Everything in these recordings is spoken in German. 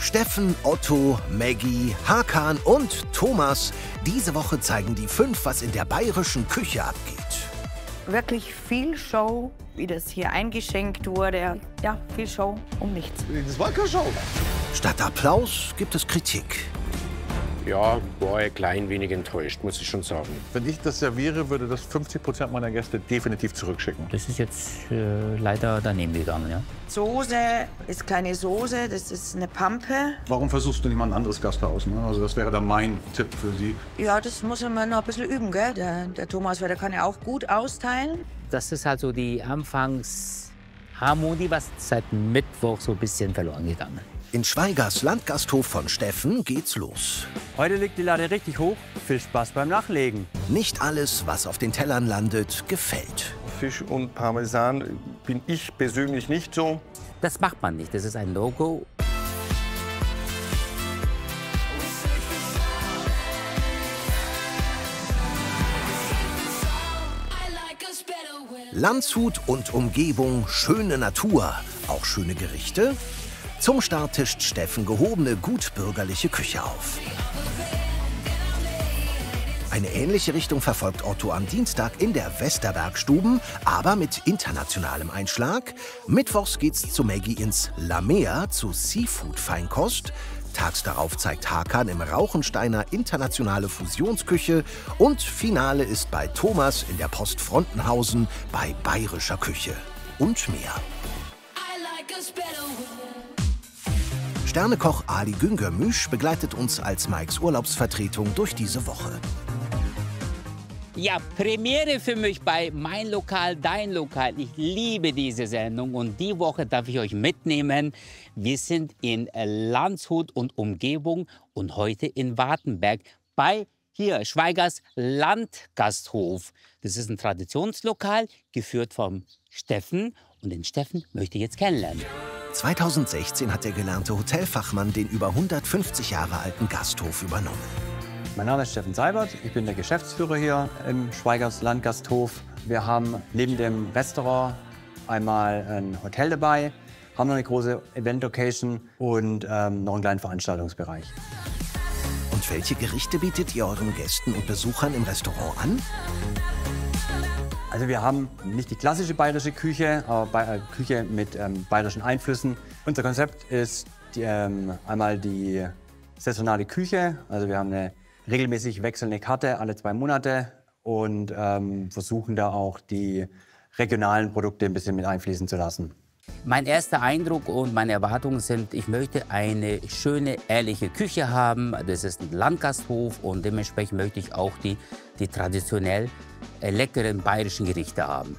Steffen, Otto, Maggie, Hakan und Thomas. Diese Woche zeigen die fünf, was in der bayerischen Küche abgeht. Wirklich viel Show, wie das hier eingeschenkt wurde. Ja, viel Show um nichts. Das war keine Show. Statt Applaus gibt es Kritik. Ja, war ein klein wenig enttäuscht, muss ich schon sagen. Wenn ich das serviere, würde das 50 Prozent meiner Gäste definitiv zurückschicken. Das ist jetzt äh, leider daneben gegangen, ja. Soße ist keine Soße, das ist eine Pampe. Warum versuchst du nicht mal ein anderes Gasthaus? Ne? Also das wäre dann mein Tipp für Sie. Ja, das muss man noch ein bisschen üben, gell? Der, der Thomas, weil der kann ja auch gut austeilen. Das ist halt so die Anfangsharmonie, was seit Mittwoch so ein bisschen verloren gegangen. In Schweigers Landgasthof von Steffen geht's los. Heute liegt die Lade richtig hoch. Viel Spaß beim Nachlegen. Nicht alles, was auf den Tellern landet, gefällt. Fisch und Parmesan bin ich persönlich nicht so. Das macht man nicht, das ist ein No-Go. Landshut und Umgebung, schöne Natur, auch schöne Gerichte. Zum Start tischt Steffen gehobene, gutbürgerliche Küche auf. Eine ähnliche Richtung verfolgt Otto am Dienstag in der Westerbergstuben, aber mit internationalem Einschlag. Mittwochs geht's zu Maggie ins Lamea zu Seafood-Feinkost. Tags darauf zeigt Hakan im Rauchensteiner internationale Fusionsküche und Finale ist bei Thomas in der Post Frontenhausen bei bayerischer Küche. Und mehr. Sternekoch Ali Güngörmüsch begleitet uns als Mikes Urlaubsvertretung durch diese Woche. Ja, Premiere für mich bei Mein Lokal, Dein Lokal. Ich liebe diese Sendung und die Woche darf ich euch mitnehmen. Wir sind in Landshut und Umgebung und heute in Wartenberg bei hier Schweigers Landgasthof. Das ist ein Traditionslokal, geführt vom Steffen und den Steffen möchte ich jetzt kennenlernen. 2016 hat der gelernte Hotelfachmann den über 150 Jahre alten Gasthof übernommen. Mein Name ist Steffen Seibert. Ich bin der Geschäftsführer hier im Schweigers Landgasthof. Wir haben neben dem Restaurant einmal ein Hotel dabei, haben noch eine große Event-Location und ähm, noch einen kleinen Veranstaltungsbereich. Und welche Gerichte bietet ihr euren Gästen und Besuchern im Restaurant an? Also wir haben nicht die klassische bayerische Küche, aber äh, Küche mit ähm, bayerischen Einflüssen. Unser Konzept ist die, ähm, einmal die saisonale Küche. Also wir haben eine regelmäßig wechselnde Karte alle zwei Monate und ähm, versuchen da auch die regionalen Produkte ein bisschen mit einfließen zu lassen. Mein erster Eindruck und meine Erwartungen sind, ich möchte eine schöne, ehrliche Küche haben. Das ist ein Landgasthof und dementsprechend möchte ich auch die, die traditionell leckeren bayerischen Gerichte haben.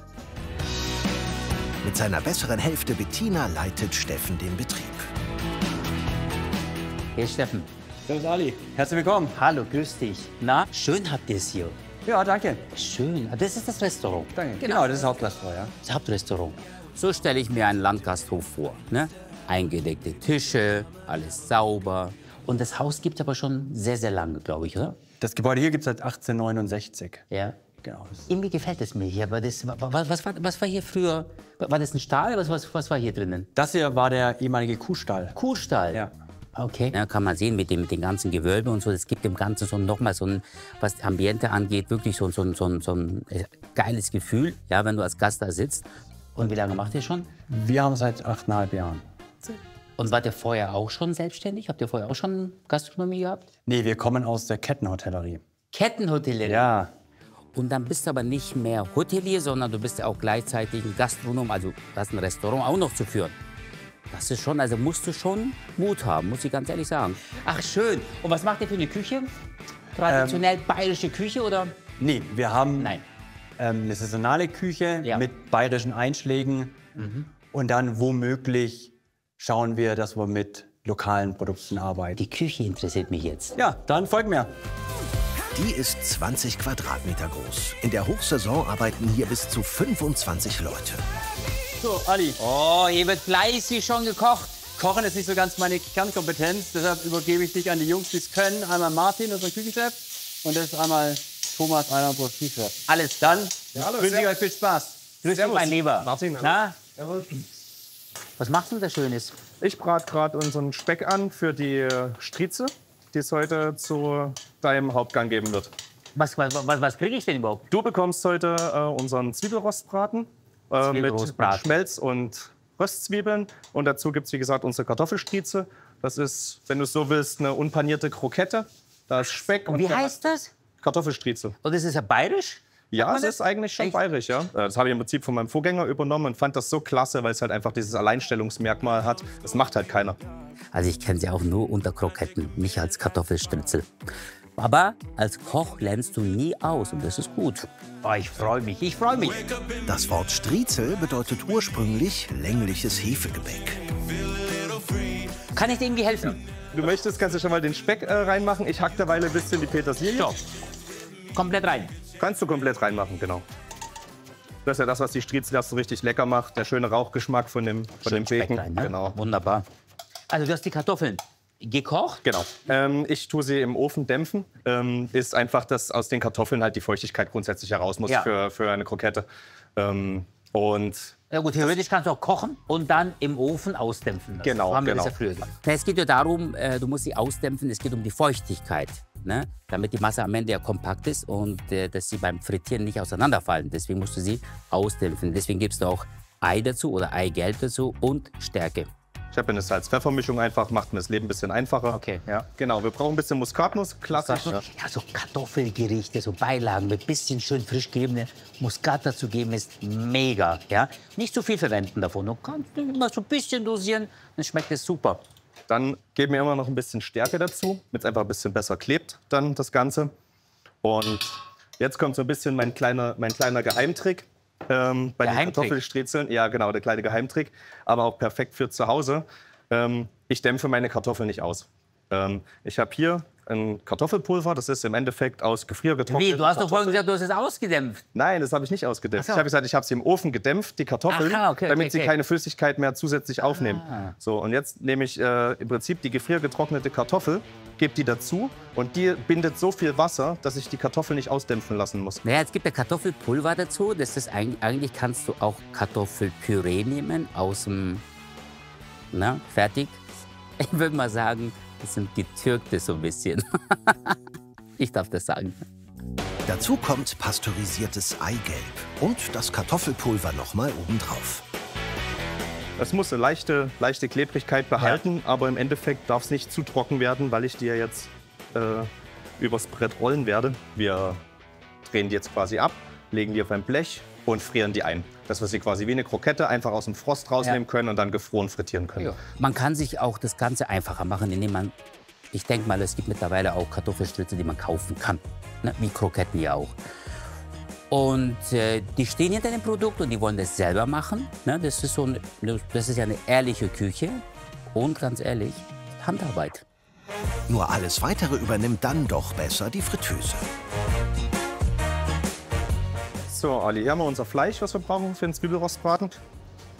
Mit seiner besseren Hälfte Bettina leitet Steffen den Betrieb. Hier Steffen. Servus Ali, herzlich willkommen. Hallo, grüß dich. Na, schön habt ihr es hier. Ja, danke. Schön. Ah, Das ist das Restaurant. danke. Genau, das ist Hauptrestaurant, ja. Das Hauptrestaurant. So stelle ich mir einen Landgasthof vor. Ne? Eingedeckte Tische, alles sauber. Und das Haus gibt es aber schon sehr, sehr lange, glaube ich, oder? Das Gebäude hier gibt es seit 1869. Ja. Genau. Irgendwie gefällt es mir hier, aber das, wa- wa- was, war, was war hier früher? War das ein Stall? Was, was, was war hier drinnen? Das hier war der ehemalige Kuhstall. Kuhstall? Ja. Okay. Da kann man sehen mit dem, mit den ganzen Gewölbe und so, es gibt dem Ganzen so nochmal so ein, was das Ambiente angeht, wirklich so, so, so, so ein äh, geiles Gefühl, ja, wenn du als Gast da sitzt. Und wie lange macht ihr schon? Wir haben seit achteinhalb Jahren. Und wart ihr vorher auch schon selbstständig? Habt ihr vorher auch schon Gastronomie gehabt? Nee, wir kommen aus der Kettenhotellerie. Kettenhotellerie. Ja, Und dann bist du aber nicht mehr Hotelier, sondern du bist ja auch gleichzeitig ein Gastronom, also das ein Restaurant auch noch zu führen. Das ist schon, also musst du schon Mut haben, muss ich ganz ehrlich sagen. Ach schön. Und was macht ihr für eine Küche? Traditionell bayerische Küche oder? nee, wir haben Nein. ähm, eine saisonale Küche Ja. mit bayerischen Einschlägen. Und dann womöglich schauen wir, dass wir mit lokalen Produkten arbeiten. Die Küche interessiert mich jetzt. Ja, dann folgt mir. Die ist 20 Quadratmeter groß. In der Hochsaison arbeiten hier bis zu 25 Leute. So, Ali, Oh, hier wird fleißig schon gekocht. Kochen ist nicht so ganz meine Kernkompetenz, deshalb übergebe ich dich an die Jungs, die es können. Einmal Martin, unser Küchenchef, und das ist einmal Thomas, einer unserer Küchenchef. Alles dann. hallo, wünsche ich euch viel Spaß. Grüß dich, mein Lieber. Martin, hallo. Na, was machst du denn da Schönes? Ich brate gerade unseren Speck an für die äh, Striezel, die es heute zu deinem Hauptgang geben wird. Was, was, was, was kriege ich denn überhaupt? Du bekommst heute äh, unseren Zwiebelrostbraten äh, mit Zwiebelrostbraten. Schmelz und Röstzwiebeln. Und dazu gibt es, wie gesagt, unsere Kartoffelstriezel. Das ist, wenn du es so willst, eine unpanierte Krokette. Da ist Speck Und wie der- heißt das? Kartoffelstriezel. Und das ist ja bayerisch? Ja, es das? ist eigentlich schon Echt? bayerisch, ja. Äh, Das habe ich im Prinzip von meinem Vorgänger übernommen und fand das so klasse, weil es halt einfach dieses Alleinstellungsmerkmal hat. Das macht halt keiner. Also ich kenne sie auch nur unter Kroketten, nicht als Kartoffelstritzel. Aber als Koch lernst du nie aus und das ist gut. Oh, ich freue mich, ich freue mich. Das Wort Striezel bedeutet ursprünglich längliches Hefegebäck. Kann ich dir irgendwie helfen? Du möchtest, kannst du schon mal den Speck äh, reinmachen. Ich hack derweil ein bisschen die Petersilie. So, komplett rein. Kannst du komplett reinmachen, genau. Das ist ja das, was die Striezel erst so richtig lecker macht. Der schöne Rauchgeschmack von dem, von dem Speck Bacon. rein, ne? Genau. Wunderbar. Also du hast die Kartoffeln gekocht? Genau. Ähm, ich tue sie im Ofen dämpfen. Ähm, ist einfach, dass aus den Kartoffeln halt die Feuchtigkeit grundsätzlich heraus muss Ja. für, für eine Krokette. Ähm, und Ja gut, theoretisch kannst du auch kochen und dann im Ofen ausdämpfen lassen. Genau, haben wir genau. das ja früher gemacht. Es geht ja darum, äh, du musst sie ausdämpfen, es geht um die Feuchtigkeit. Ne? Damit die Masse am Ende ja kompakt ist und äh, dass sie beim Frittieren nicht auseinanderfallen. Deswegen musst du sie ausdämpfen. Deswegen gibst du auch Ei dazu oder Eigelb dazu und Stärke. Ich habe eine Salz-Pfeffer-Mischung einfach, macht mir das Leben ein bisschen einfacher. Okay. Ja, genau. Wir brauchen ein bisschen Muskatnuss, klassisch. Ja, so Kartoffelgerichte, so Beilagen mit bisschen schön frisch geriebener Muskat dazu geben, ist mega. Ja? Nicht zu viel verwenden davon. Du kannst immer so ein bisschen dosieren, dann schmeckt es super. Dann geben wir immer noch ein bisschen Stärke dazu, damit es einfach ein bisschen besser klebt, dann das Ganze. Und jetzt kommt so ein bisschen mein kleiner, mein kleiner Geheimtrick. Ähm, bei den Geheimtrick? Kartoffelstriezeln. Ja, genau, der kleine Geheimtrick. Aber auch perfekt für zu Hause. Ähm, ich dämpfe meine Kartoffeln nicht aus. Ähm, ich habe hier ein Kartoffelpulver, das ist im Endeffekt aus gefriergetrockneten Wie, du hast doch vorhin gesagt, du hast es ausgedämpft. Nein, das habe ich nicht ausgedämpft. So. Ich habe gesagt, ich habe sie im Ofen gedämpft, die Kartoffeln, Aha, okay, damit okay, sie okay. keine Flüssigkeit mehr zusätzlich aufnehmen. Ah. So, und jetzt nehme ich äh, im Prinzip die gefriergetrocknete Kartoffel, gebe die dazu und die bindet so viel Wasser, dass ich die Kartoffel nicht ausdämpfen lassen muss. Naja, es gibt ja Kartoffelpulver dazu. Das ist eigentlich, eigentlich kannst du auch Kartoffelpüree nehmen aus dem, na, fertig. Ich würde mal sagen, das sind getürkte so ein bisschen. ich darf das sagen. Dazu kommt pasteurisiertes Eigelb und das Kartoffelpulver nochmal obendrauf. Es muss eine leichte, leichte Klebrigkeit behalten, aber im Endeffekt darf es nicht zu trocken werden, weil ich die ja jetzt äh, übers Brett rollen werde. Wir drehen die jetzt quasi ab, legen die auf ein Blech und frieren die ein. Dass wir sie quasi wie eine Krokette einfach aus dem Frost rausnehmen Ja. können und dann gefroren frittieren können. Man kann sich auch das Ganze einfacher machen, indem man, ich denke mal, es gibt mittlerweile auch Kartoffelstritze, die man kaufen kann. Ne? Wie Kroketten ja auch. Und äh, die stehen hinter dem Produkt und die wollen das selber machen. Ne? Das, ist so ein, das ist ja eine ehrliche Küche. Und ganz ehrlich, Handarbeit. Nur alles Weitere übernimmt dann doch besser die Fritteuse. So, Ali, hier haben wir unser Fleisch, was wir brauchen für den Zwiebelrostbraten.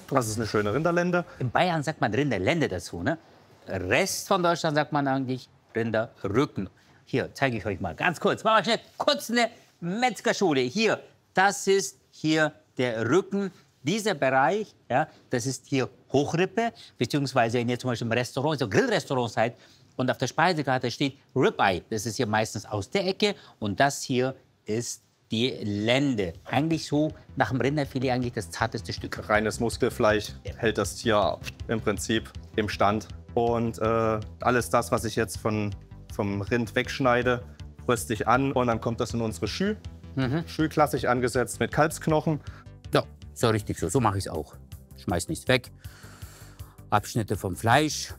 Das ist eine schöne Rinderlende. In Bayern sagt man Rinderlende dazu. Ne? Rest von Deutschland sagt man eigentlich Rinderrücken. Hier zeige ich euch mal ganz kurz. Machen wir schnell kurz eine Metzgerschule. Hier, das ist hier der Rücken. Dieser Bereich, ja, das ist hier Hochrippe, beziehungsweise wenn ihr zum Beispiel im Restaurant, so Grillrestaurant seid und auf der Speisekarte steht Ribeye. Das ist hier meistens aus der Ecke und das hier ist die Lende. Eigentlich so nach dem Rinderfilet eigentlich das zarteste Stück. Reines Muskelfleisch hält das Tier im Prinzip im Stand. Und äh, alles das, was ich jetzt von, vom Rind wegschneide, röste ich an und dann kommt das in unsere Schü. Schü klassisch angesetzt mit Kalbsknochen. Ja, so richtig so. So mache ich es auch. Schmeiß nichts weg. Abschnitte vom Fleisch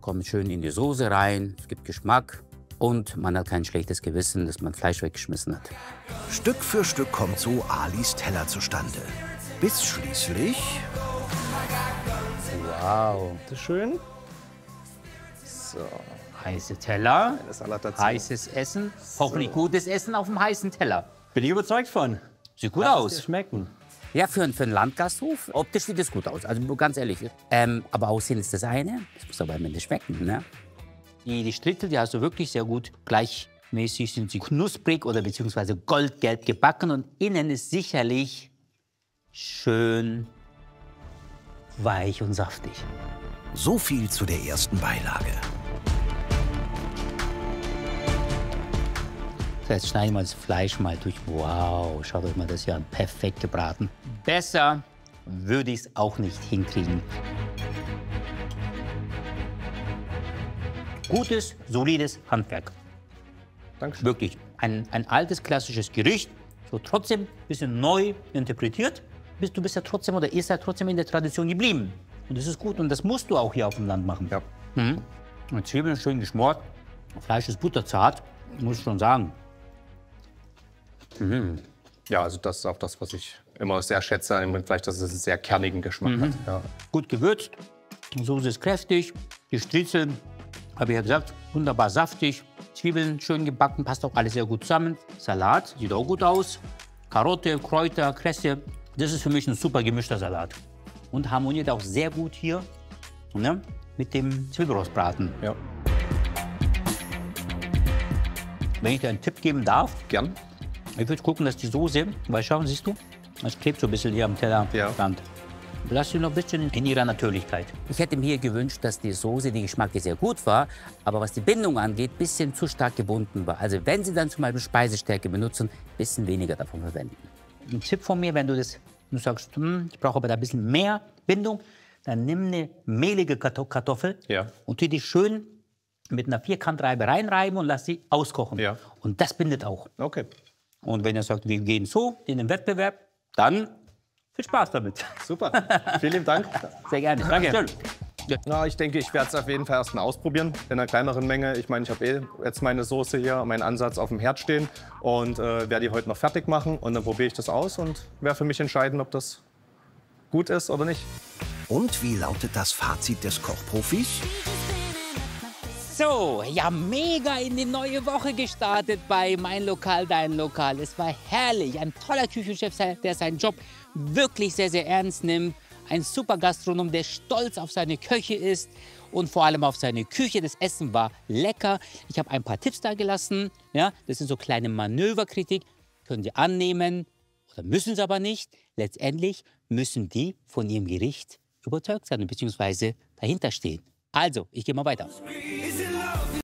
kommen schön in die Soße rein. Es gibt Geschmack. Und man hat kein schlechtes Gewissen, dass man Fleisch weggeschmissen hat. Stück für Stück kommt so Alis Teller zustande. Bis schließlich Wow. Schön. So, Heiße Teller, der Salat dazu. heißes Essen. Hoffentlich gutes Essen auf dem heißen Teller. Bin ich überzeugt von. Sieht gut Lass aus. schmecken. Ja, für, für einen Landgasthof, optisch sieht es gut aus. Also ganz ehrlich. Ähm, aber Aussehen ist das eine. Es muss aber am Ende schmecken. Ne? Die, die Stritzel, die hast du wirklich sehr gut. Gleichmäßig sind sie knusprig oder beziehungsweise goldgelb gebacken. Und innen ist sicherlich schön weich und saftig. So viel zu der ersten Beilage. So, jetzt schneiden wir das Fleisch mal durch. Wow, schaut euch mal das hier an. Perfekt gebraten. Besser würde ich es auch nicht hinkriegen. Gutes, solides Handwerk. Dankeschön. Wirklich. Ein, ein altes, klassisches Gericht, so trotzdem ein bisschen neu interpretiert. Bist, du bist ja trotzdem oder ihr seid trotzdem in der Tradition geblieben. Und das ist gut und das musst du auch hier auf dem Land machen. Ja. Mhm. Und Zwiebeln schön geschmort. Fleisch ist butterzart, muss ich schon sagen. Ja, also das ist auch das, was ich immer sehr schätze im Rindfleisch, dass es einen sehr kernigen Geschmack hat. Ja. Gut gewürzt, die Soße ist kräftig, die Striezel, habe ich ja gesagt, wunderbar saftig. Zwiebeln schön gebacken, passt auch alles sehr gut zusammen. Salat sieht auch gut aus. Karotte, Kräuter, Kresse. Das ist für mich ein super gemischter Salat. Und harmoniert auch sehr gut hier ne, mit dem Zwiebelrostbraten. Ja. Wenn ich dir einen Tipp geben darf, Gern. ich würde gucken, dass die Soße, weil schauen, siehst du, es klebt so ein bisschen hier am Tellerrand. Ja. Lass sie noch ein bisschen in ihrer Natürlichkeit. Ich hätte mir gewünscht, dass die Soße, die geschmacklich sehr gut war, aber was die Bindung angeht, ein bisschen zu stark gebunden war. Also wenn Sie dann zum Beispiel Speisestärke benutzen, ein bisschen weniger davon verwenden. Ein Tipp von mir, wenn du das du sagst, hm, ich brauche aber da ein bisschen mehr Bindung, dann nimm eine mehlige Karto- Kartoffel Ja. und tu die schön mit einer Vierkantreibe reinreiben und lass sie auskochen. Ja. Und das bindet auch. Okay. Und wenn ihr sagt, wir gehen so in den Wettbewerb, dann viel Spaß damit. Super. Vielen Dank. Sehr gerne. Danke. Schön. Na, ich denke, ich werde es auf jeden Fall erstmal ausprobieren. In einer kleineren Menge. Ich meine, ich habe eh jetzt meine Soße hier, meinen Ansatz auf dem Herd stehen und äh, werde die heute noch fertig machen. Und dann probiere ich das aus und werde für mich entscheiden, ob das gut ist oder nicht. Und wie lautet das Fazit des Kochprofis? So, ja, mega in die neue Woche gestartet bei Mein Lokal, Dein Lokal. Es war herrlich. Ein toller Küchenchef, der seinen Job wirklich sehr, sehr ernst nimmt. Ein super Gastronom, der stolz auf seine Köche ist und vor allem auf seine Küche. Das Essen war lecker. Ich habe ein paar Tipps da gelassen. Ja, das sind so kleine Manöverkritik. Können Sie annehmen oder müssen Sie aber nicht. Letztendlich müssen die von Ihrem Gericht überzeugt sein bzw. dahinter stehen. Also, ich gehe mal weiter.